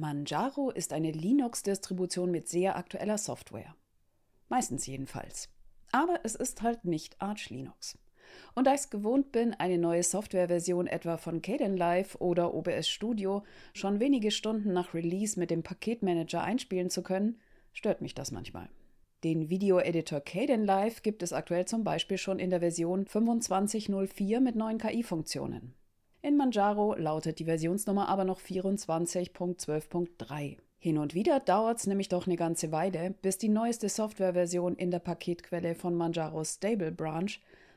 Manjaro ist eine Linux-Distribution mit sehr aktueller Software. Meistens jedenfalls. Aber es ist halt nicht Arch Linux. Und da ich es gewohnt bin, eine neue Softwareversion etwa von Kdenlive oder OBS Studio schon wenige Stunden nach Release mit dem Paketmanager einspielen zu können, stört mich das manchmal. Den Video-Editor Kdenlive gibt es aktuell zum Beispiel schon in der Version 25.04 mit neuen KI-Funktionen. In Manjaro lautet die Versionsnummer aber noch 24.12.3. Hin und wieder dauert es nämlich doch eine ganze Weile, bis die neueste Softwareversion in der Paketquelle von Manjaros Stable Branch,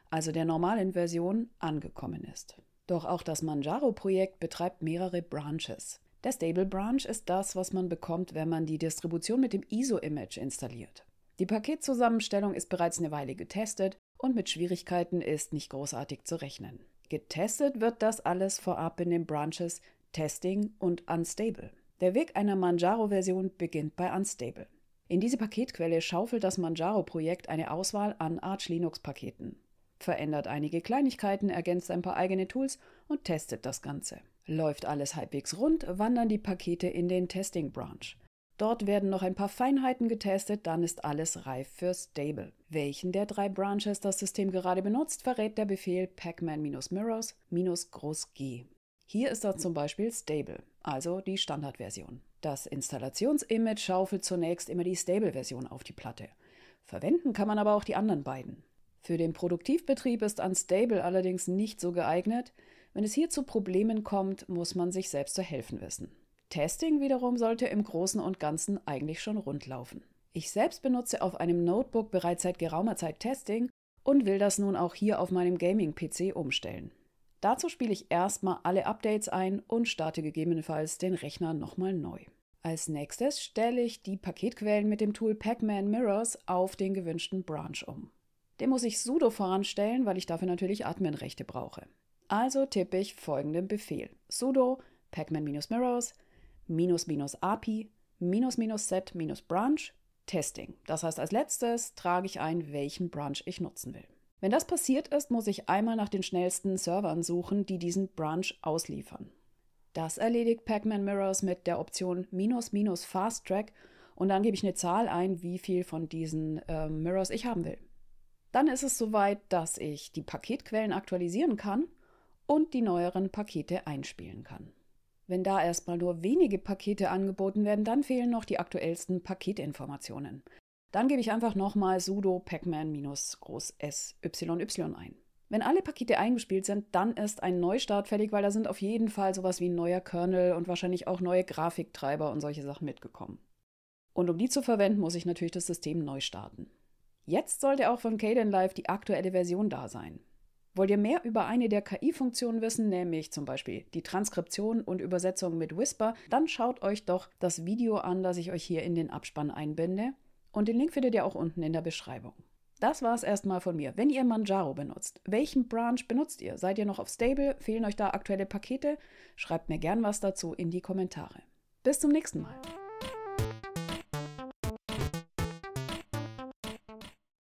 also der normalen Version, angekommen ist. Doch auch das Manjaro-Projekt betreibt mehrere Branches. Der Stable Branch ist das, was man bekommt, wenn man die Distribution mit dem ISO-Image installiert. Die Paketzusammenstellung ist bereits eine Weile getestet und mit Schwierigkeiten ist nicht großartig zu rechnen. Getestet wird das alles vorab in den Branches Testing und Unstable. Der Weg einer Manjaro-Version beginnt bei Unstable. In diese Paketquelle schaufelt das Manjaro-Projekt eine Auswahl an Arch Linux-Paketen, verändert einige Kleinigkeiten, ergänzt ein paar eigene Tools und testet das Ganze. Läuft alles halbwegs rund, wandern die Pakete in den Testing Branch. Dort werden noch ein paar Feinheiten getestet, dann ist alles reif für Stable. Welchen der drei Branches das System gerade benutzt, verrät der Befehl pacman-mirrors G. Hier ist das zum Beispiel Stable, also die Standardversion. Das Installationsimage schaufelt zunächst immer die Stable-Version auf die Platte. Verwenden kann man aber auch die anderen beiden. Für den Produktivbetrieb ist Unstable allerdings nicht so geeignet. Wenn es hier zu Problemen kommt, muss man sich selbst zu helfen wissen. Testing wiederum sollte im Großen und Ganzen eigentlich schon rund laufen. Ich selbst benutze auf einem Notebook bereits seit geraumer Zeit Testing und will das nun auch hier auf meinem Gaming-PC umstellen. Dazu spiele ich erstmal alle Updates ein und starte gegebenenfalls den Rechner nochmal neu. Als nächstes stelle ich die Paketquellen mit dem Tool Pacman Mirrors auf den gewünschten Branch um. Den muss ich sudo voranstellen, weil ich dafür natürlich Adminrechte brauche. Also tippe ich folgenden Befehl: sudo pacman-mirrors minus minus API minus minus set minus branch Testing. Das heißt, als letztes trage ich ein, welchen Branch ich nutzen will. Wenn das passiert ist, muss ich einmal nach den schnellsten Servern suchen, die diesen Branch ausliefern. Das erledigt Pacman Mirrors mit der Option minus minus Fast Track und dann gebe ich eine Zahl ein, wie viel von diesen äh, Mirrors ich haben will. Dann ist es soweit, dass ich die Paketquellen aktualisieren kann und die neueren Pakete einspielen kann. Wenn da erstmal nur wenige Pakete angeboten werden, dann fehlen noch die aktuellsten Paketinformationen. Dann gebe ich einfach nochmal sudo pacman-groß SYY ein. Wenn alle Pakete eingespielt sind, dann ist ein Neustart fällig, weil da sind auf jeden Fall sowas wie ein neuer Kernel und wahrscheinlich auch neue Grafiktreiber und solche Sachen mitgekommen. Und um die zu verwenden, muss ich natürlich das System neu starten. Jetzt sollte auch von Kdenlive die aktuelle Version da sein. Wollt ihr mehr über eine der KI-Funktionen wissen, nämlich zum Beispiel die Transkription und Übersetzung mit Whisper, dann schaut euch doch das Video an, das ich euch hier in den Abspann einbinde. Und den Link findet ihr auch unten in der Beschreibung. Das war es erstmal von mir. Wenn ihr Manjaro benutzt, welchen Branch benutzt ihr? Seid ihr noch auf Stable? Fehlen euch da aktuelle Pakete? Schreibt mir gern was dazu in die Kommentare. Bis zum nächsten Mal.